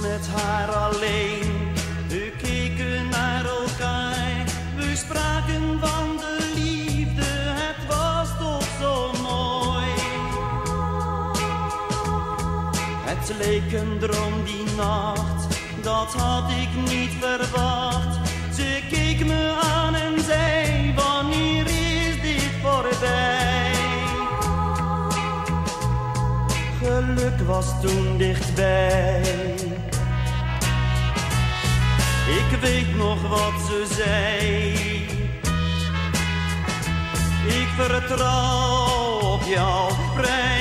met haar alleen. We keken naar elkaar, we spraken van de liefde, het was toch zo mooi. Het leek een droom die nacht, dat had ik niet verwacht. Ze keek me aan en zei, wanneer is dit voorbij? Geluk was toen dichtbij. Ik weet nog wat ze zei. Ik vertrouw op jou, breng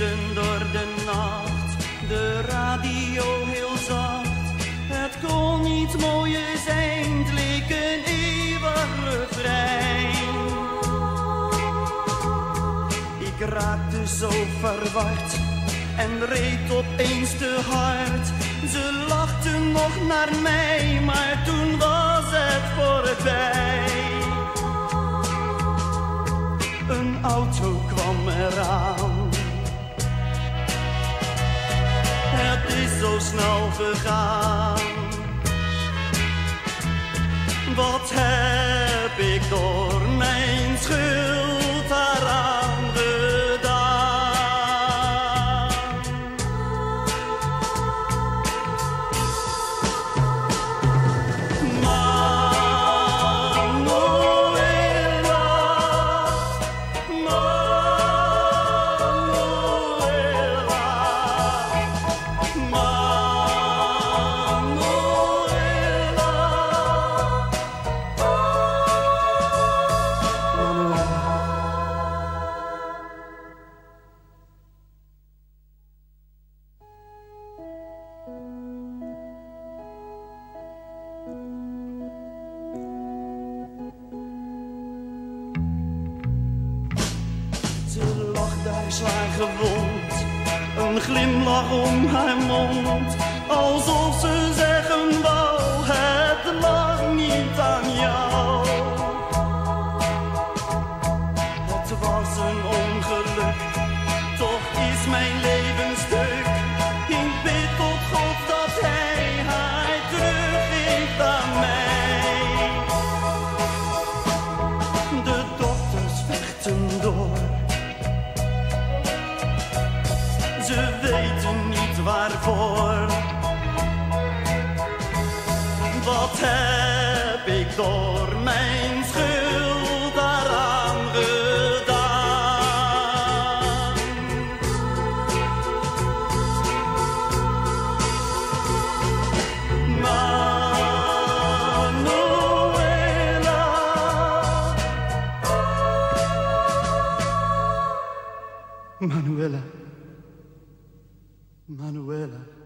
Door de nacht, de radio heel zacht. Het kon niet mooier zijn, het leek een eeuwig refrein. Ik raakte zo verward en reed opeens te hard. Ze lachten nog naar mij, maar toen was het voorbij. Een auto kwam eraan. Zo snel gegaan. Wat heb ik door zwaar gewond, een glimlach om haar mond, alsof ze zeggen wou, het lag niet aan jou. Het was een ongeluk, toch is mijn leven stuk. Ik bid tot God dat hij haar teruggeeft aan mij. Ze weten niet waarvoor. Wat heb ik door mijn schuld daaraan gedaan? Manuela. Manuela. Manuela.